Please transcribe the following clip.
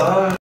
아.